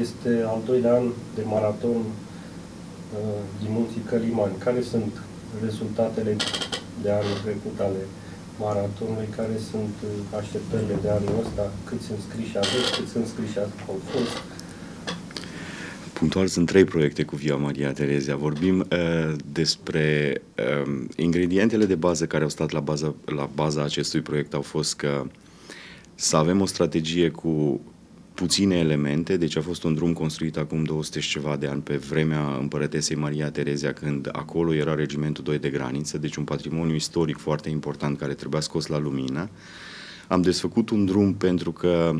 este al doilea an de maraton uh, din munții Călimani. Care sunt rezultatele de anul trecut ale maratonului, care sunt uh, așteptările de anul ăsta, câți înscriși aveți, câți înscriși au fost, Punctual sunt trei proiecte cu Via Maria Terezia. Vorbim uh, despre uh, ingredientele de bază care au stat la baza, la baza acestui proiect. Au fost că să avem o strategie cu puține elemente, deci a fost un drum construit acum 200 și ceva de ani pe vremea împărătesei Maria Terezia, când acolo era regimentul 2 de graniță, deci un patrimoniu istoric foarte important care trebuia scos la lumină. Am desfăcut un drum pentru că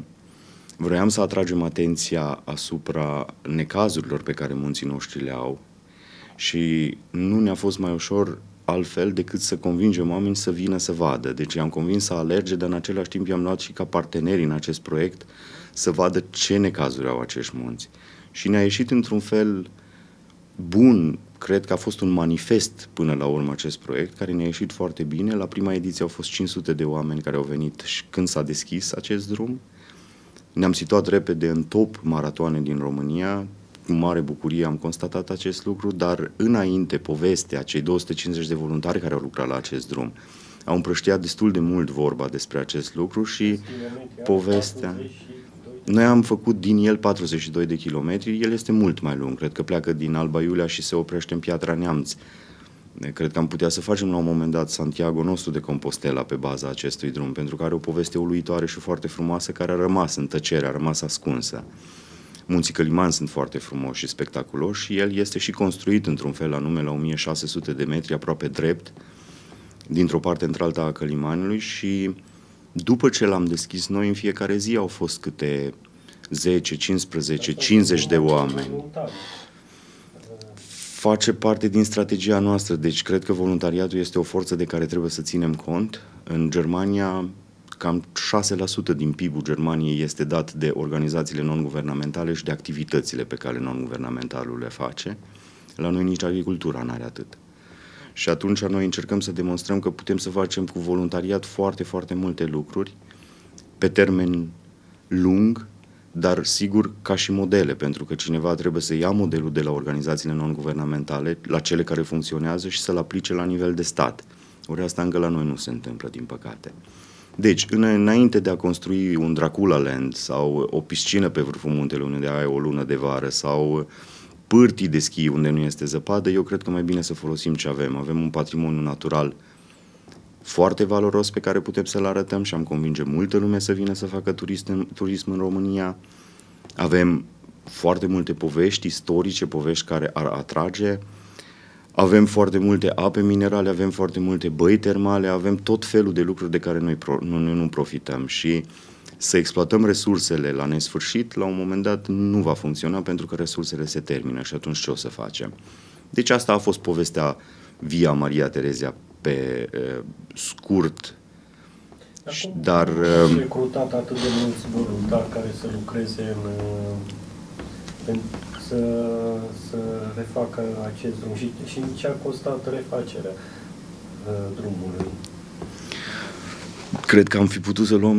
Vroiam să atragem atenția asupra necazurilor pe care munții noștri le au și nu ne-a fost mai ușor altfel decât să convingem oameni să vină să vadă. Deci i-am convins să alerge, dar în același timp i-am luat și ca parteneri în acest proiect să vadă ce necazuri au acești munți. Și ne-a ieșit într-un fel bun, cred că a fost un manifest până la urmă acest proiect, care ne-a ieșit foarte bine. La prima ediție au fost 500 de oameni care au venit și când s-a deschis acest drum. Ne-am situat repede în top maratoane din România, cu mare bucurie am constatat acest lucru, dar înainte povestea, cei 250 de voluntari care au lucrat la acest drum, au împrăștiat destul de mult vorba despre acest lucru și povestea... Noi am făcut din el 42 de kilometri, el este mult mai lung, cred că pleacă din Alba Iulia și se oprește în Piatra Neamț. Cred că am putea să facem la un moment dat Santiago nostru de Compostela pe baza acestui drum, pentru că are o poveste uluitoare și foarte frumoasă care a rămas în tăcere, a rămas ascunsă. Munții Căliman sunt foarte frumoși și spectaculoși și el este și construit într-un fel anume la 1600 de metri, aproape drept, dintr-o parte într-alta a Călimanului și după ce l-am deschis noi, în fiecare zi au fost câte 10, 15, 50 de oameni face parte din strategia noastră, deci cred că voluntariatul este o forță de care trebuie să ținem cont. În Germania, cam 6% din PIB-ul Germaniei este dat de organizațiile non-guvernamentale și de activitățile pe care non-guvernamentalul le face. La noi nici agricultura nu are atât. Și atunci noi încercăm să demonstrăm că putem să facem cu voluntariat foarte, foarte multe lucruri pe termen lung, dar sigur ca și modele, pentru că cineva trebuie să ia modelul de la organizațiile non-guvernamentale, la cele care funcționează și să-l aplice la nivel de stat. Ori asta încă la noi nu se întâmplă, din păcate. Deci, înainte de a construi un Dracula Land sau o piscină pe vârful muntelui unde ai o lună de vară sau pârtii de schi unde nu este zăpadă, eu cred că mai bine să folosim ce avem. Avem un patrimoniu natural foarte valoros pe care putem să-l arătăm și am convinge multă lume să vină să facă turism în, turism în România. Avem foarte multe povești istorice, povești care ar atrage. Avem foarte multe ape minerale, avem foarte multe băi termale, avem tot felul de lucruri de care noi, pro, nu, noi nu profităm și să exploatăm resursele la nesfârșit, la un moment dat nu va funcționa pentru că resursele se termină și atunci ce o să facem? Deci asta a fost povestea Via Maria Terezia pe uh, scurt, Acum, dar... Uh, recrutat atât de mulți voluntari care să lucreze în, în să, să refacă acest drum și, și ce a costat refacerea uh, drumului? Cred că am fi putut să luăm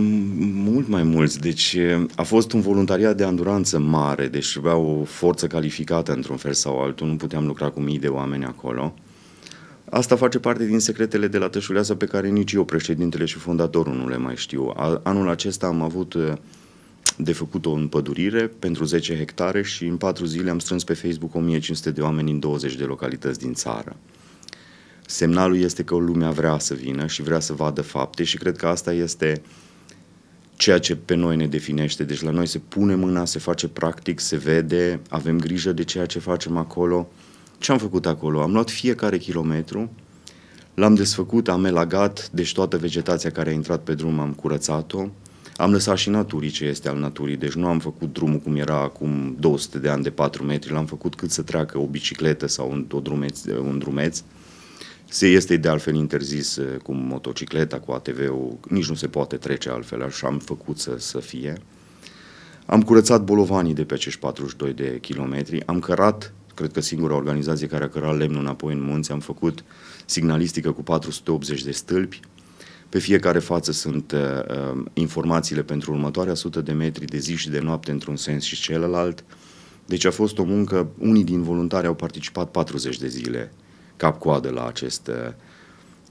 mult mai mulți. Deci a fost un voluntariat de anduranță mare, deci avea o forță calificată într-un fel sau altul. Nu puteam lucra cu mii de oameni acolo. Asta face parte din secretele de la Tășulează pe care nici eu, președintele și fondatorul, nu le mai știu. Anul acesta am avut uh, de făcut o împădurire pentru 10 hectare și în 4 zile am strâns pe Facebook 1500 de oameni în 20 de localități din țară. Semnalul este că lumea vrea să vină și vrea să vadă fapte și cred că asta este ceea ce pe noi ne definește. Deci la noi se pune mâna, se face practic, se vede, avem grijă de ceea ce facem acolo ce am făcut acolo? Am luat fiecare kilometru, l-am desfăcut, am elagat, deci toată vegetația care a intrat pe drum am curățat-o, am lăsat și naturii ce este al naturii, deci nu am făcut drumul cum era acum 200 de ani de 4 metri, l-am făcut cât să treacă o bicicletă sau un, o drumeț, un drumeț. Se este de altfel interzis uh, cu motocicleta, cu ATV-ul, nici nu se poate trece altfel, așa am făcut să, să fie. Am curățat bolovanii de pe acești 42 de kilometri, am cărat cred că singura organizație care a cărat lemnul înapoi în munți, am făcut signalistică cu 480 de stâlpi, Pe fiecare față sunt uh, informațiile pentru următoarea sută de metri de zi și de noapte într-un sens și celălalt. Deci a fost o muncă, unii din voluntari au participat 40 de zile cap-coadă la acest... Uh,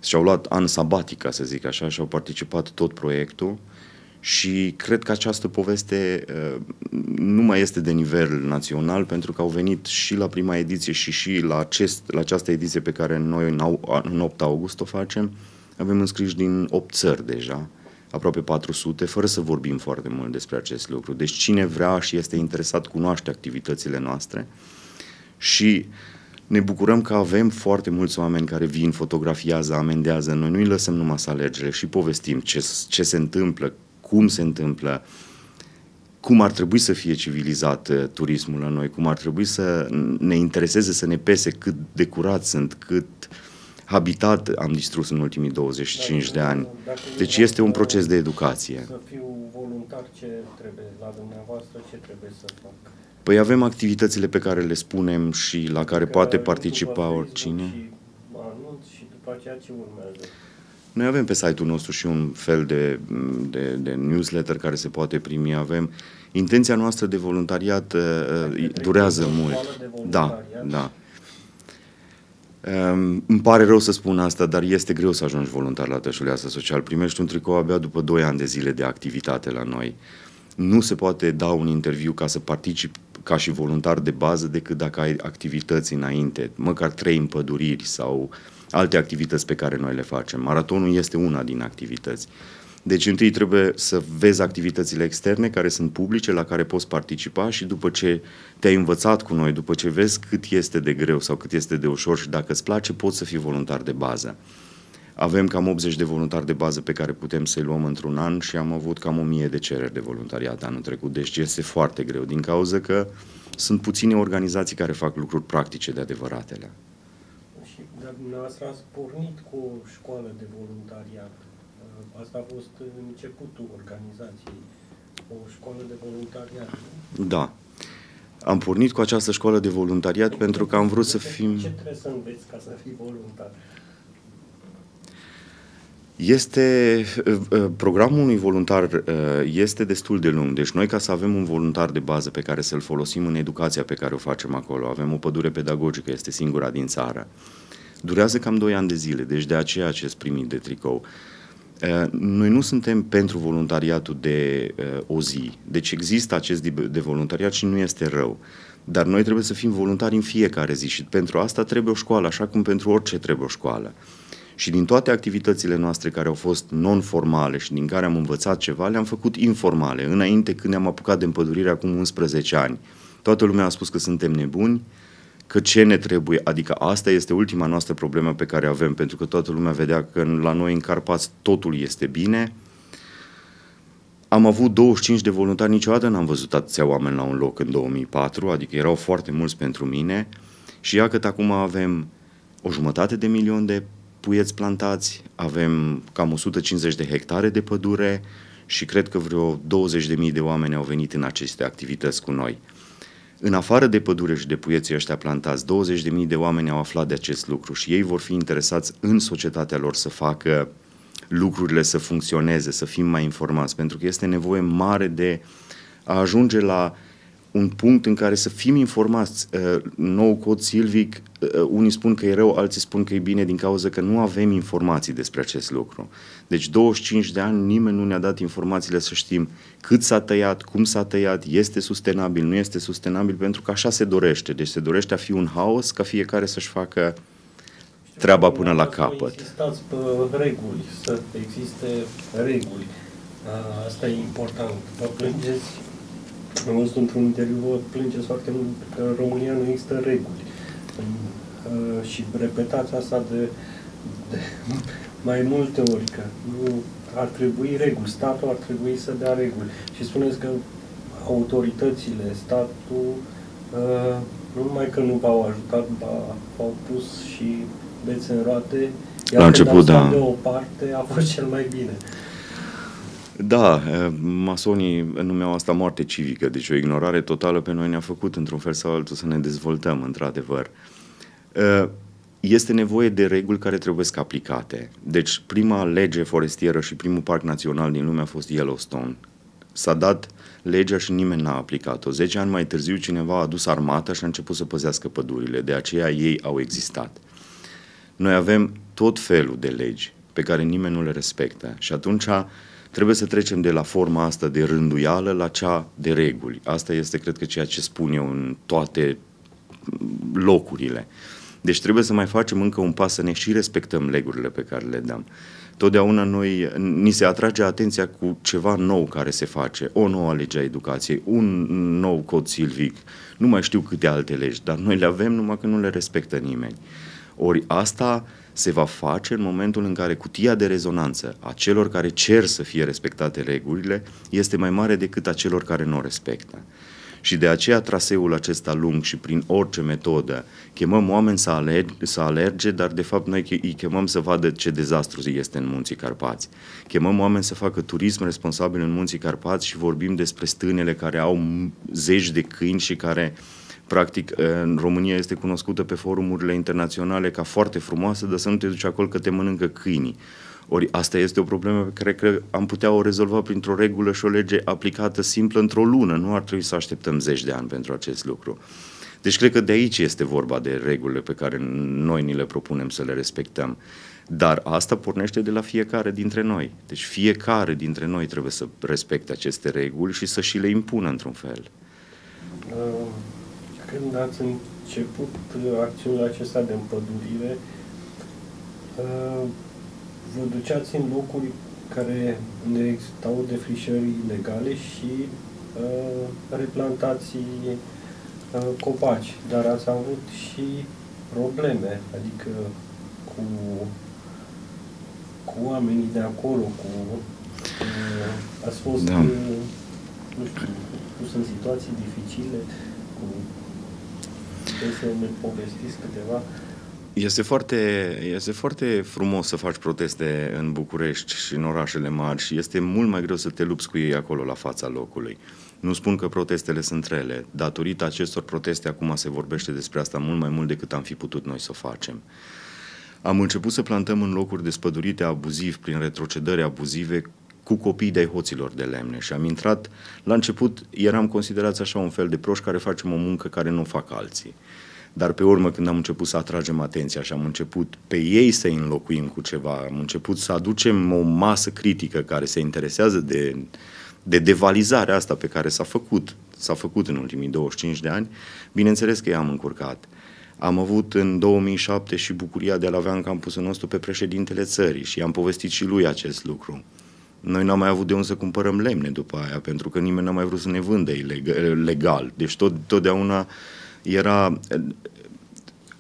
și-au luat an sabatic, ca să zic așa, și au participat tot proiectul și cred că această poveste uh, nu mai este de nivel național pentru că au venit și la prima ediție și și la, acest, la această ediție pe care noi în, în 8 august o facem. Avem înscriși din 8 țări deja, aproape 400, fără să vorbim foarte mult despre acest lucru. Deci cine vrea și este interesat cunoaște activitățile noastre și ne bucurăm că avem foarte mulți oameni care vin, fotografiază, amendează. Noi nu îi lăsăm numai să alegere și povestim ce, ce se întâmplă, cum se întâmplă, cum ar trebui să fie civilizat uh, turismul la noi, cum ar trebui să ne intereseze, să ne pese cât de curat sunt, cât habitat am distrus în ultimii 25 dacă, de ani. Deci este un proces de educație. Să fiu voluntar, ce trebuie la dumneavoastră, ce trebuie să fac? Păi avem activitățile pe care le spunem și la care că poate participa oricine. Și anunț și după aceea ce urmează? Noi avem pe site-ul nostru și un fel de, de, de newsletter care se poate primi. Avem intenția noastră de voluntariat uh, durează mult. Da, da. Um, îmi pare rău să spun asta, dar este greu să ajungi voluntar la Tășuleasă Social. Primești un tricou abia după 2 ani de zile de activitate la noi. Nu se poate da un interviu ca să participi ca și voluntar de bază decât dacă ai activități înainte, măcar trei împăduriri sau uh, alte activități pe care noi le facem. Maratonul este una din activități. Deci întâi trebuie să vezi activitățile externe care sunt publice, la care poți participa și după ce te-ai învățat cu noi, după ce vezi cât este de greu sau cât este de ușor și dacă îți place, poți să fii voluntar de bază. Avem cam 80 de voluntari de bază pe care putem să-i luăm într-un an și am avut cam 1000 de cereri de voluntariat anul trecut, deci este foarte greu din cauza că sunt puține organizații care fac lucruri practice de adevăratele. Dar dumneavoastră ați pornit cu o școală de voluntariat. Uh, asta a fost începutul organizației, o școală de voluntariat. Da. Am pornit cu această școală de voluntariat de pentru că am vrut să fim... Ce trebuie să înveți ca să fii voluntar? Este, uh, uh, programul unui voluntar este destul de lung, deci noi ca să avem un voluntar de bază pe care să-l folosim în educația pe care o facem acolo, avem o pădure pedagogică, este singura din țară, Durează cam 2 ani de zile, deci de aceea acest primit de tricou. Noi nu suntem pentru voluntariatul de o zi, deci există acest de voluntariat și nu este rău. Dar noi trebuie să fim voluntari în fiecare zi și pentru asta trebuie o școală, așa cum pentru orice trebuie o școală. Și din toate activitățile noastre care au fost non-formale și din care am învățat ceva, le-am făcut informale. Înainte, când ne-am apucat de împădurire acum 11 ani, toată lumea a spus că suntem nebuni, că ce ne trebuie, adică asta este ultima noastră problemă pe care avem, pentru că toată lumea vedea că la noi în Carpați totul este bine. Am avut 25 de voluntari, niciodată n-am văzut atâția oameni la un loc în 2004, adică erau foarte mulți pentru mine și ia cât acum avem o jumătate de milion de puieți plantați, avem cam 150 de hectare de pădure și cred că vreo 20.000 de oameni au venit în aceste activități cu noi. În afară de pădure și de puieții ăștia plantați, 20.000 de oameni au aflat de acest lucru și ei vor fi interesați în societatea lor să facă lucrurile să funcționeze, să fim mai informați, pentru că este nevoie mare de a ajunge la un punct în care să fim informați. Uh, nou cod silvic, uh, unii spun că e rău, alții spun că e bine din cauza că nu avem informații despre acest lucru. Deci 25 de ani nimeni nu ne-a dat informațiile să știm cât s-a tăiat, cum s-a tăiat, este sustenabil, nu este sustenabil, pentru că așa se dorește. Deci se dorește a fi un haos ca fiecare să-și facă treaba până la capăt. Insistați pe reguli, să existe reguli. Asta e important. Vă plângeți am văzut într-un interviu, vă plângeți foarte mult că în România nu există reguli. Uh, și repetați asta de, de mai multe ori, că nu ar trebui reguli, statul ar trebui să dea reguli. Și spuneți că autoritățile, statul, uh, nu numai că nu v-au ajutat, v-au pus și bețe în roate, iar la început, da. de o parte a fost cel mai bine. Da, masonii numeau asta moarte civică, deci o ignorare totală pe noi ne-a făcut într-un fel sau altul să ne dezvoltăm, într-adevăr. este nevoie de reguli care trebuie să aplicate. Deci prima lege forestieră și primul parc național din lume a fost Yellowstone. S-a dat legea și nimeni n-a aplicat-o. Zece ani mai târziu cineva a adus armata și a început să păzească pădurile. De aceea ei au existat. Noi avem tot felul de legi pe care nimeni nu le respectă și atunci trebuie să trecem de la forma asta de rânduială la cea de reguli. Asta este, cred că, ceea ce spun eu în toate locurile. Deci trebuie să mai facem încă un pas să ne și respectăm legurile pe care le dăm. Totdeauna noi, ni se atrage atenția cu ceva nou care se face, o nouă lege a educației, un nou cod silvic, nu mai știu câte alte legi, dar noi le avem numai că nu le respectă nimeni. Ori asta se va face în momentul în care cutia de rezonanță a celor care cer să fie respectate regulile este mai mare decât a celor care nu o respectă. Și de aceea traseul acesta lung și prin orice metodă chemăm oameni să, alerge, să alerge, dar de fapt noi îi chemăm să vadă ce dezastru este în Munții Carpați. Chemăm oameni să facă turism responsabil în Munții Carpați și vorbim despre stânele care au zeci de câini și care practic în România este cunoscută pe forumurile internaționale ca foarte frumoasă, dar să nu te duci acolo că te mănâncă câinii. Ori asta este o problemă pe care cred că am putea o rezolva printr-o regulă și o lege aplicată simplă într-o lună. Nu ar trebui să așteptăm zeci de ani pentru acest lucru. Deci cred că de aici este vorba de regulile pe care noi ni le propunem să le respectăm. Dar asta pornește de la fiecare dintre noi. Deci fiecare dintre noi trebuie să respecte aceste reguli și să și le impună într-un fel. Uh, când ați început acțiunile acestea de împădurire, uh, vă duceați în locuri care ne existau defrișări ilegale și uh, replantații uh, copaci, dar ați avut și probleme, adică cu, cu oamenii de acolo, cu uh, ați fost, da. uh, nu știu, pus în situații dificile, cu puteți să ne povestiți câteva uh, este foarte, este foarte frumos să faci proteste în București și în orașele mari și este mult mai greu să te lupți cu ei acolo la fața locului. Nu spun că protestele sunt rele. Datorită acestor proteste, acum se vorbește despre asta mult mai mult decât am fi putut noi să o facem. Am început să plantăm în locuri despădurite abuziv, prin retrocedări abuzive, cu copii de hoților de lemne și am intrat, la început eram considerați așa un fel de proști care facem o muncă care nu fac alții. Dar pe urmă, când am început să atragem atenția și am început pe ei să înlocuim cu ceva, am început să aducem o masă critică care se interesează de, de devalizarea asta pe care s-a făcut, s-a făcut în ultimii 25 de ani, bineînțeles că i-am încurcat. Am avut în 2007 și bucuria de a-l avea în campusul nostru pe președintele țării și i-am povestit și lui acest lucru. Noi n-am mai avut de unde să cumpărăm lemne după aia, pentru că nimeni n-a mai vrut să ne vândă legal. Deci tot, totdeauna era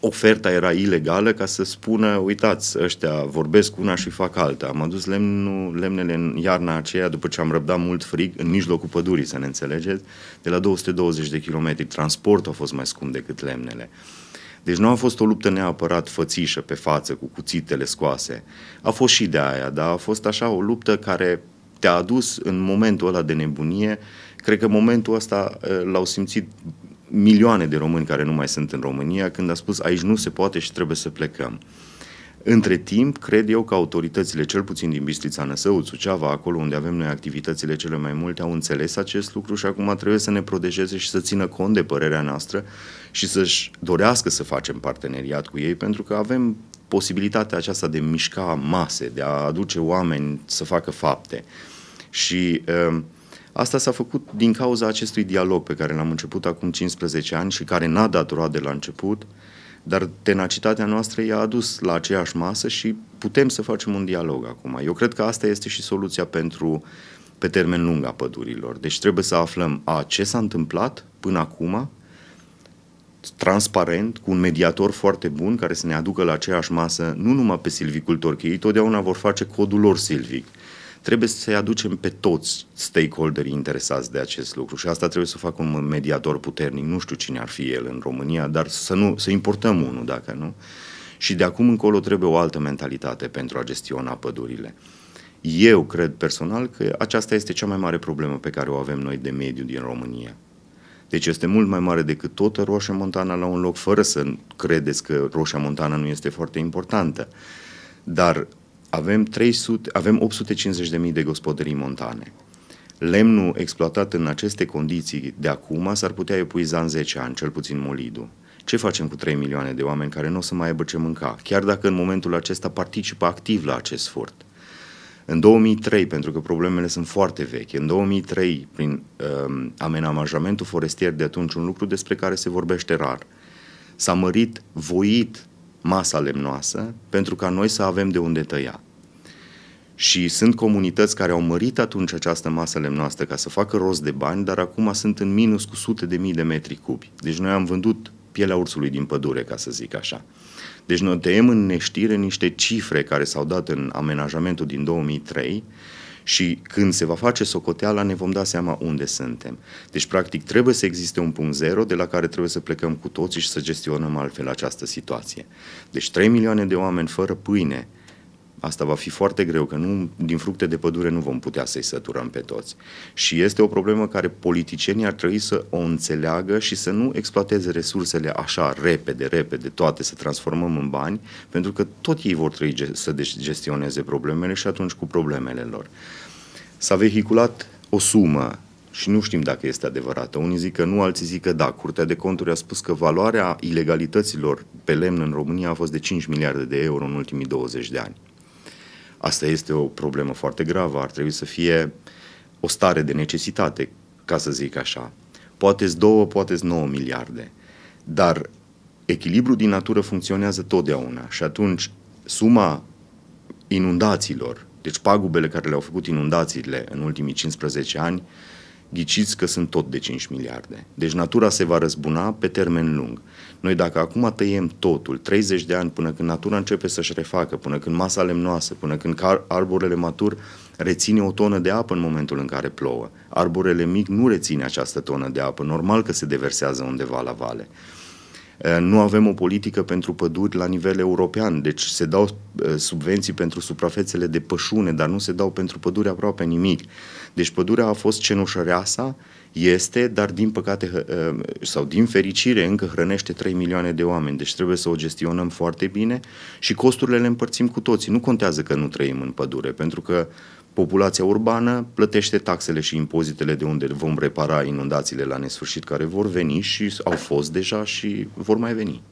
oferta era ilegală ca să spună, uitați, ăștia vorbesc una și fac alta. Am adus lemnul, lemnele în iarna aceea, după ce am răbdat mult frig, în mijlocul pădurii, să ne înțelegeți, de la 220 de kilometri. Transportul a fost mai scump decât lemnele. Deci nu a fost o luptă neapărat fățișă pe față, cu cuțitele scoase. A fost și de aia, dar a fost așa o luptă care te-a adus în momentul ăla de nebunie. Cred că momentul ăsta eh, l-au simțit milioane de români care nu mai sunt în România când a spus aici nu se poate și trebuie să plecăm. Între timp, cred eu că autoritățile, cel puțin din Bistrița Năsău, Suceava, acolo unde avem noi activitățile cele mai multe, au înțeles acest lucru și acum trebuie să ne protejeze și să țină cont de părerea noastră și să-și dorească să facem parteneriat cu ei, pentru că avem posibilitatea aceasta de mișca mase, de a aduce oameni să facă fapte. Și uh, Asta s-a făcut din cauza acestui dialog pe care l-am început acum 15 ani și care n-a dat roade la început, dar tenacitatea noastră i-a adus la aceeași masă și putem să facem un dialog acum. Eu cred că asta este și soluția pentru pe termen lung a pădurilor. Deci trebuie să aflăm a ce s-a întâmplat până acum, transparent, cu un mediator foarte bun care să ne aducă la aceeași masă nu numai pe silvicultori, că ei totdeauna vor face codul lor silvic, trebuie să-i aducem pe toți stakeholderii interesați de acest lucru și asta trebuie să facă un mediator puternic, nu știu cine ar fi el în România, dar să, nu, să importăm unul, dacă nu. Și de acum încolo trebuie o altă mentalitate pentru a gestiona pădurile. Eu cred personal că aceasta este cea mai mare problemă pe care o avem noi de mediu din România. Deci este mult mai mare decât toată Roșia Montana la un loc, fără să credeți că Roșia Montana nu este foarte importantă. Dar avem, 300, avem 850.000 de gospodării montane. Lemnul exploatat în aceste condiții de acum s-ar putea epuiza în 10 ani, cel puțin molidul. Ce facem cu 3 milioane de oameni care nu o să mai aibă ce mânca, chiar dacă în momentul acesta participă activ la acest furt? În 2003, pentru că problemele sunt foarte vechi, în 2003, prin um, amenajamentul forestier de atunci, un lucru despre care se vorbește rar, s-a mărit voit masa lemnoasă pentru ca noi să avem de unde tăia. Și sunt comunități care au mărit atunci această masă lemnoasă ca să facă rost de bani, dar acum sunt în minus cu sute de mii de metri cubi. Deci noi am vândut pielea ursului din pădure, ca să zic așa. Deci noi tăiem în neștire niște cifre care s-au dat în amenajamentul din 2003 și când se va face socoteala ne vom da seama unde suntem. Deci, practic, trebuie să existe un punct zero de la care trebuie să plecăm cu toții și să gestionăm altfel această situație. Deci 3 milioane de oameni fără pâine, Asta va fi foarte greu, că nu, din fructe de pădure nu vom putea să-i săturăm pe toți. Și este o problemă care politicienii ar trebui să o înțeleagă și să nu exploateze resursele așa repede, repede, toate să transformăm în bani, pentru că tot ei vor trebui să gestioneze problemele și atunci cu problemele lor. S-a vehiculat o sumă și nu știm dacă este adevărată. Unii zic că nu, alții zic că da. Curtea de conturi a spus că valoarea ilegalităților pe lemn în România a fost de 5 miliarde de euro în ultimii 20 de ani. Asta este o problemă foarte gravă, ar trebui să fie o stare de necesitate, ca să zic așa. Poate-s două, poate-s nouă miliarde, dar echilibrul din natură funcționează totdeauna și atunci suma inundațiilor, deci pagubele care le-au făcut inundațiile în ultimii 15 ani, ghiciți că sunt tot de 5 miliarde. Deci natura se va răzbuna pe termen lung. Noi dacă acum tăiem totul, 30 de ani până când natura începe să-și refacă, până când masa lemnoasă, până când arborele matur reține o tonă de apă în momentul în care plouă. Arborele mic nu reține această tonă de apă, normal că se deversează undeva la vale. Nu avem o politică pentru păduri la nivel european, deci se dau subvenții pentru suprafețele de pășune, dar nu se dau pentru păduri aproape nimic. Deci pădurea a fost cenușăreasa, este, dar din păcate sau din fericire încă hrănește 3 milioane de oameni, deci trebuie să o gestionăm foarte bine și costurile le împărțim cu toții. Nu contează că nu trăim în pădure, pentru că populația urbană plătește taxele și impozitele de unde vom repara inundațiile la nesfârșit care vor veni și au fost deja și vor mai veni.